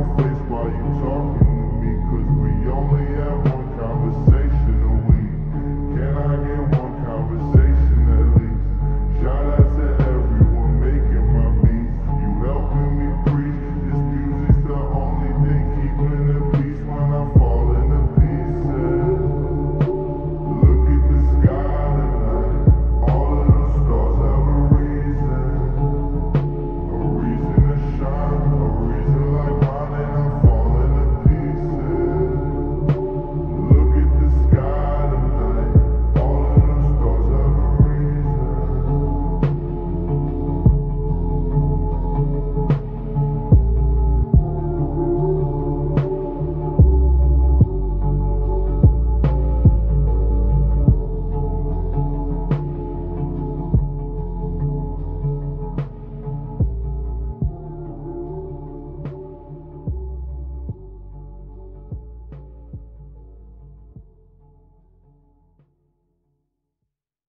my face while you talking to me, cause we only have one.